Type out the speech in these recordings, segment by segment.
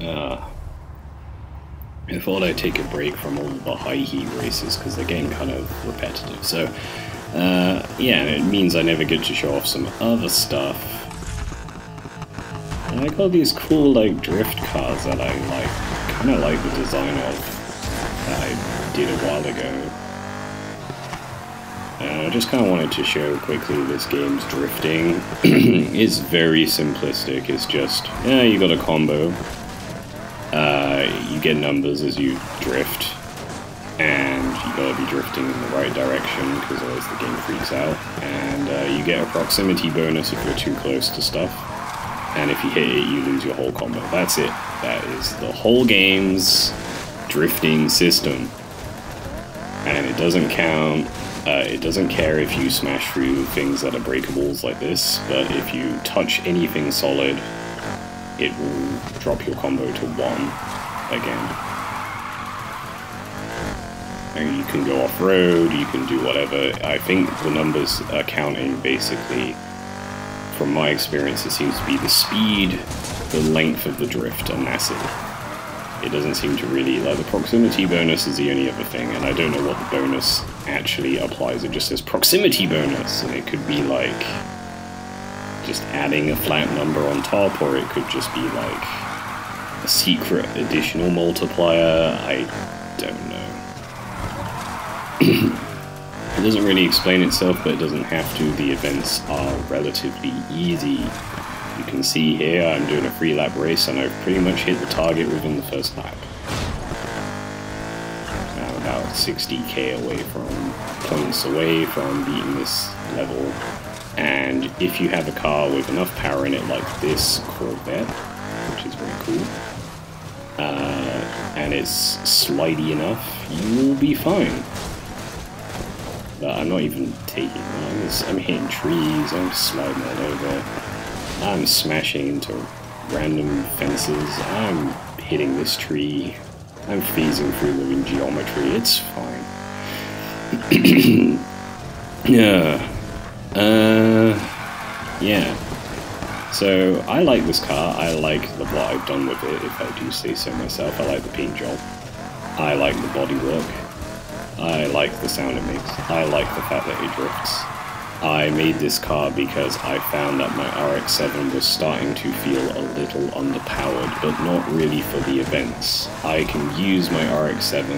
Uh, I thought I'd take a break from all the high heat races because they're getting kind of repetitive. So, uh, yeah, it means I never get to show off some other stuff. And I got these cool, like, drift cars that I, like, kind of like the design of that I did a while ago. Uh, I just kind of wanted to show quickly this game's drifting. it's very simplistic. It's just, yeah, you got a combo. Uh, you get numbers as you drift, and you gotta be drifting in the right direction because otherwise the game freaks out. And uh, you get a proximity bonus if you're too close to stuff. And if you hit it, you lose your whole combo. That's it. That is the whole game's drifting system. And it doesn't count uh, it doesn't care if you smash through things that are breakables like this, but if you touch anything solid, it will drop your combo to 1 again. And you can go off-road, you can do whatever. I think the numbers are counting basically, from my experience, it seems to be the speed, the length of the drift, and that's it it doesn't seem to really, like the proximity bonus is the only other thing, and I don't know what the bonus actually applies, it just says proximity bonus, and it could be like just adding a flat number on top, or it could just be like a secret additional multiplier, I don't know. it doesn't really explain itself, but it doesn't have to, the events are relatively easy you can see here I'm doing a free lap race and I've pretty much hit the target within the first lap. Now about 60k away from points away from beating this level. And if you have a car with enough power in it like this Corvette, which is very cool, uh, and it's slidey enough, you will be fine. But I'm not even taking I'm, I'm hitting trees, I'm sliding all over. I'm smashing into random fences. I'm hitting this tree. I'm phasing through living geometry. It's fine. yeah. Uh, yeah. So I like this car. I like the, what I've done with it, if I do say so myself. I like the paint job. I like the bodywork. I like the sound it makes. I like the fact that it drifts. I made this car because I found that my RX-7 was starting to feel a little underpowered, but not really for the events. I can use my RX-7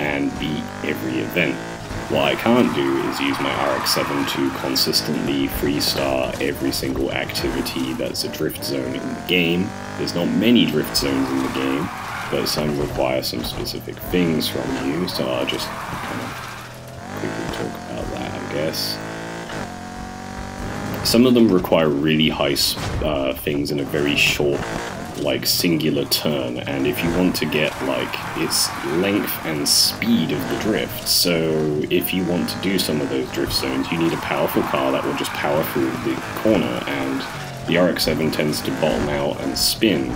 and beat every event. What I can't do is use my RX-7 to consistently freestar every single activity that's a drift zone in the game. There's not many drift zones in the game, but some require some specific things from you, so I'll just kind of quickly talk about that, I guess. Some of them require really high uh, things in a very short, like singular turn, and if you want to get like its length and speed of the drift, so if you want to do some of those drift zones, you need a powerful car that will just power through the corner, and the RX-7 tends to bottom out and spin,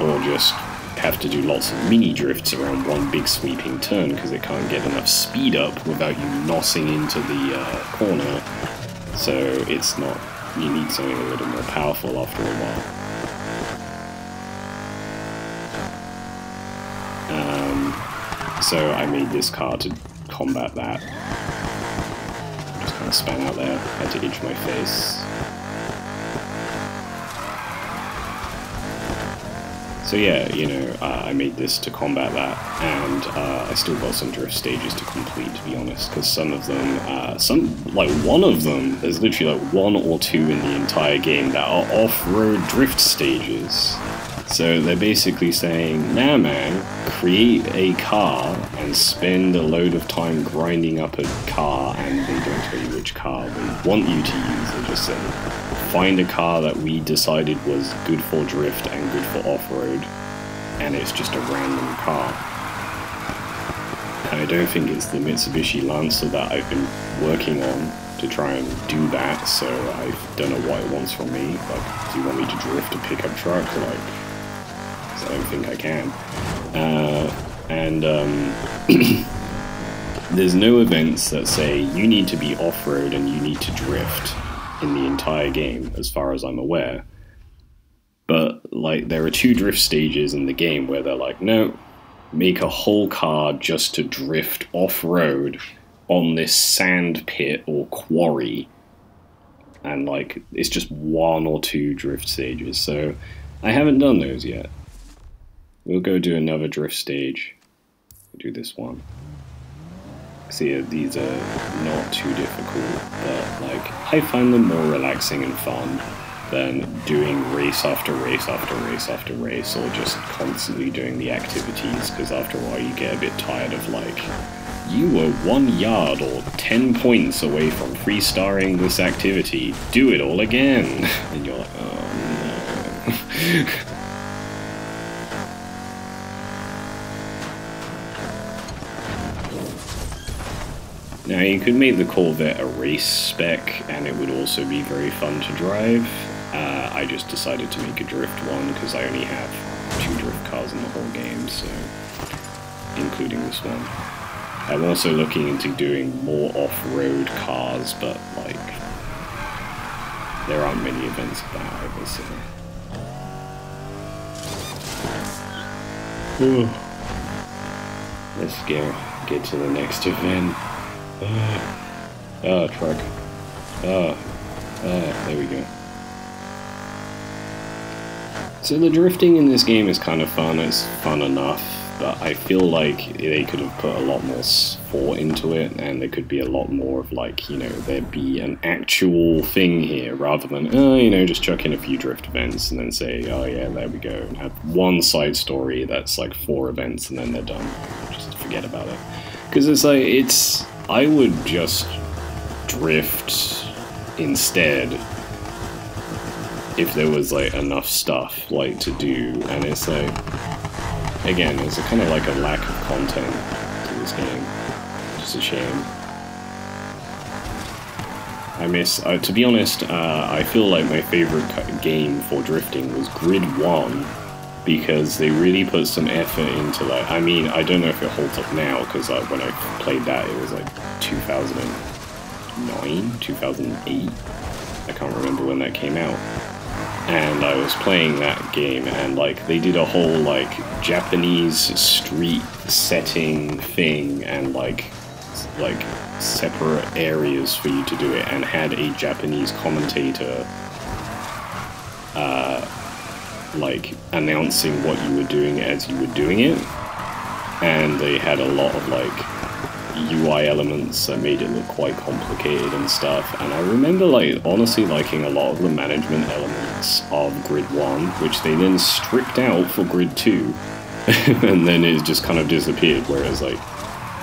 or just have to do lots of mini drifts around one big sweeping turn because it can't get enough speed up without you nossing into the uh, corner so it's not, you need something a little more powerful after a while. Um, so I made this car to combat that. Just kind of span out there, had to itch my face. So yeah, you know, uh, I made this to combat that, and uh, I still got some drift stages to complete, to be honest, because some of them, uh, some, like one of them, there's literally like one or two in the entire game that are off-road drift stages. So they're basically saying, nah man, create a car and spend a load of time grinding up a car, and they don't tell you which car they want you to use, they just say, find a car that we decided was good for drift and good for off-road, and it's just a random car. I don't think it's the Mitsubishi Lancer that I've been working on to try and do that, so I don't know what it wants from me. Like, do you want me to drift a pickup truck? Like, don't think I can. Uh, and um, there's no events that say you need to be off-road and you need to drift in the entire game, as far as I'm aware. But like there are two drift stages in the game where they're like, no, make a whole car just to drift off road on this sand pit or quarry. And like it's just one or two drift stages. So I haven't done those yet. We'll go do another drift stage. Do this one. See, uh, these are not too difficult, but like I find them more relaxing and fun than doing race after race after race after race, or just constantly doing the activities. Because after a while, you get a bit tired of like you were one yard or ten points away from free starring this activity. Do it all again, and you're like, oh no. Now you could make the Corvette a race spec and it would also be very fun to drive. Uh, I just decided to make a drift one because I only have two drift cars in the whole game, so including this one. I'm also looking into doing more off-road cars, but like there aren't many events of that either, so. Let's go get to the next event. Ah, uh, truck. Ah, ah, there we go. So the drifting in this game is kind of fun, it's fun enough, but I feel like they could have put a lot more thought into it, and there could be a lot more of like, you know, there'd be an actual thing here, rather than, oh, you know, just chuck in a few drift events and then say, oh yeah, there we go, and have one side story that's like four events and then they're done. Just forget about it. Because it's like, it's, I would just drift instead if there was like enough stuff like to do and it's like again it's a kind of like a lack of content to this game. Just a shame. I miss uh, to be honest uh, I feel like my favorite game for drifting was Grid 1 because they really put some effort into like I mean I don't know if it holds up now because uh, when I played that it was like 2009 2008 I can't remember when that came out. And I was playing that game, and like they did a whole like Japanese street setting thing, and like like separate areas for you to do it, and had a Japanese commentator uh, like announcing what you were doing as you were doing it, and they had a lot of like UI elements that made it look quite complicated and stuff. And I remember, like, honestly liking a lot of the management elements of Grid 1, which they then stripped out for Grid 2. and then it just kind of disappeared, whereas, like,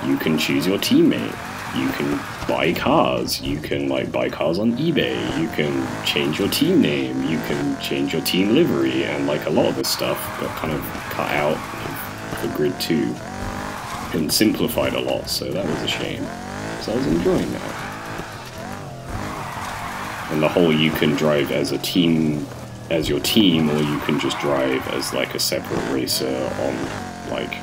you can choose your teammate, you can buy cars, you can, like, buy cars on eBay, you can change your team name, you can change your team livery, and, like, a lot of this stuff got kind of cut out for Grid 2 and simplified a lot, so that was a shame. So I was enjoying that. And the whole you can drive as a team, as your team, or you can just drive as like a separate racer on like,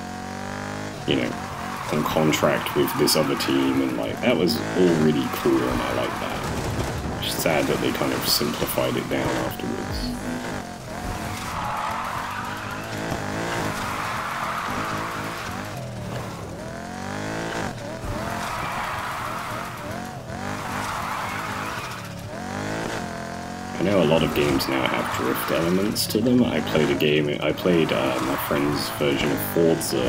you know, on contract with this other team, and like that was all really cool, and I like that. Sad that they kind of simplified it down afterwards. Know a lot of games now have drift elements to them. I played a game, I played uh, my friend's version of Forza,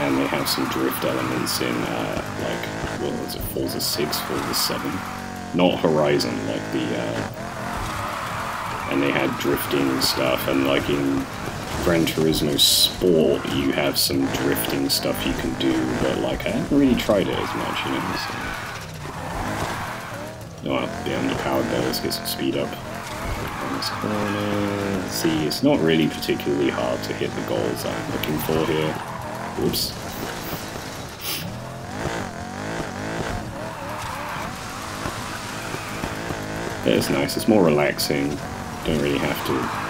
and they have some drift elements in, uh, like, what was it, Forza 6, Forza 7? Not Horizon, like the, uh, and they had drifting stuff, and like in Gran Turismo Sport, you have some drifting stuff you can do, but like I haven't really tried it as much, you know, so. Oh well, the underpowered there, let's get some speed up this corner. See, it's not really particularly hard to hit the goals I'm looking for here. Whoops. It's nice, it's more relaxing. Don't really have to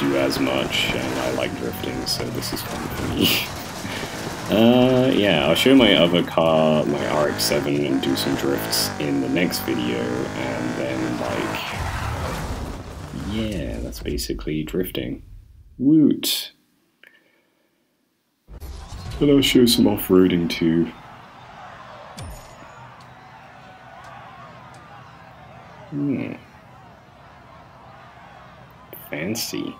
do as much, and I like drifting, so this is fun for me. Uh, yeah, I'll show my other car, my RX-7, and do some drifts in the next video, and then, like, yeah, that's basically drifting. Woot. And I'll show some off-roading too. Hmm. Fancy.